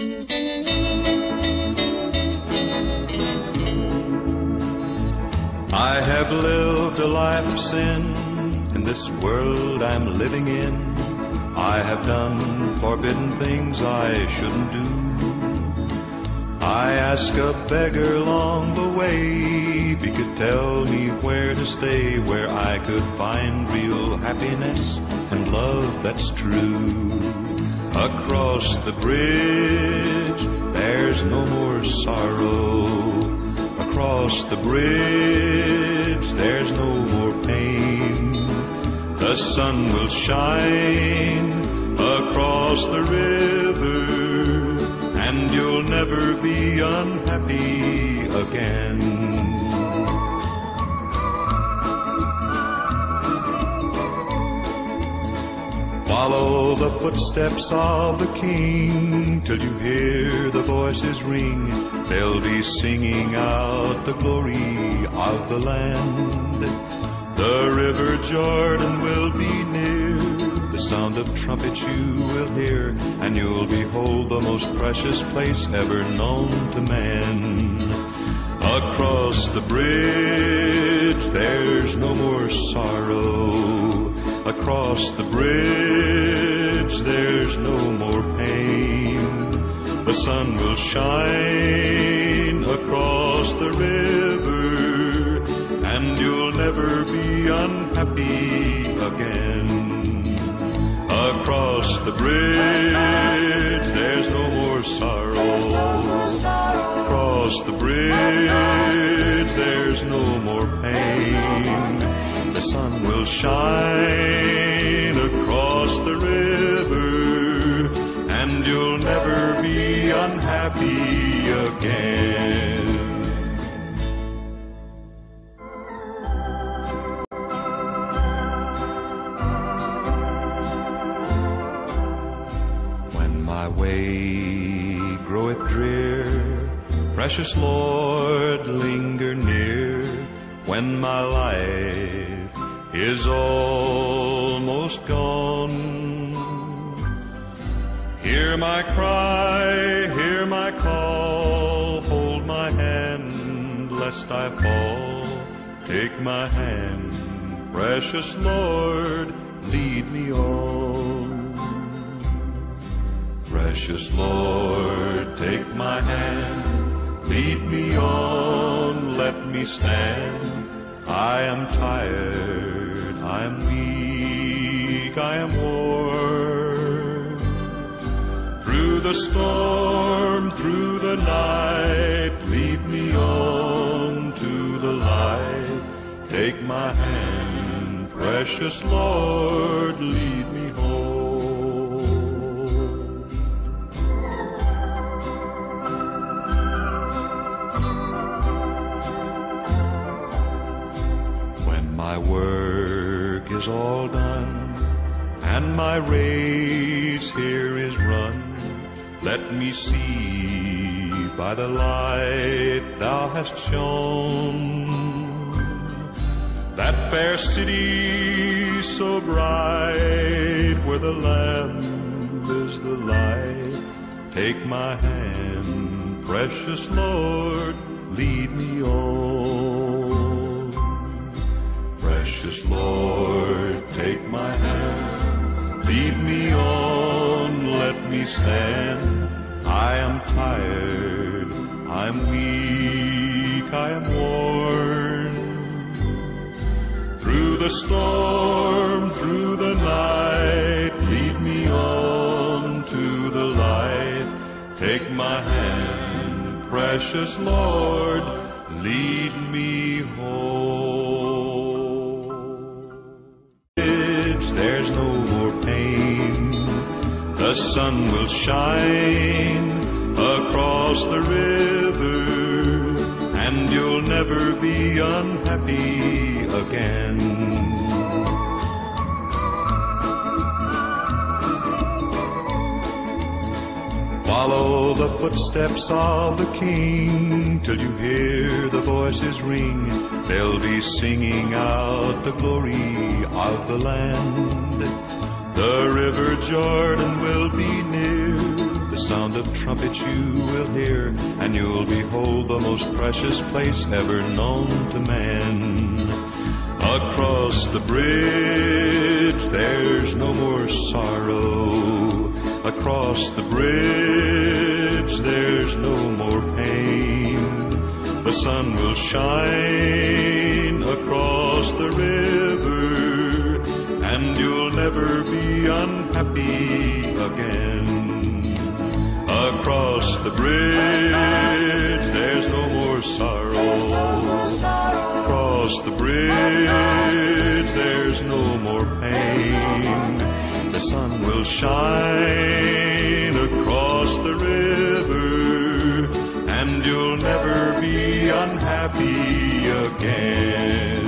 I have lived a life of sin in this world I'm living in. I have done forbidden things I shouldn't do. I asked a beggar along the way if he could tell me where to stay, where I could find real happiness and love that's true. Across the bridge, there's no more sorrow. Across the bridge, there's no more pain. The sun will shine across the river, and you'll never be unhappy again. Follow the footsteps of the King till you hear the voices ring. They'll be singing out the glory of the land. The river Jordan will be. The sound of trumpets you will hear, and you'll behold the most precious place ever known to man. Across the bridge, there's no more sorrow. Across the bridge, there's no more pain. The sun will shine across the river, and you'll never be unhappy again. Across the bridge, there's no more sorrow. Across the bridge, there's no more pain. The sun will shine across the river, and you'll never be unhappy again. Way groweth drear, precious Lord, linger near. When my life is almost gone, hear my cry, hear my call, hold my hand lest I fall. Take my hand, precious Lord, lead me on. Precious Lord, take my hand, lead me on, let me stand. I am tired, I am weak, I am worn. Through the storm, through the night, lead me on to the light. Take my hand, precious Lord, lead me home. Work is all done and my race here is run, let me see by the light thou hast shone that fair city so bright where the Lamb is the light. Take my hand, precious Lord, lead me on. Precious Lord, take my hand, lead me on, let me stand. I am tired, I'm weak, I am worn. Through the storm, through the night, lead me on to the light. Take my hand, precious Lord, lead me home. More pain. The sun will shine across the river, and you'll never be unhappy the footsteps of the King till you hear the voices ring. They'll be singing out the glory of the land. The river Jordan will be near. The sound of trumpets you will hear, and you'll behold the most precious place ever known to man. Across the bridge, there's no more. Across the bridge, there's no more pain. The sun will shine across the river, and you'll never be unhappy again. Across the bridge, there's no more sorrow. Across the bridge, there's no more pain. The sun will shine across the river, and you'll never be unhappy again.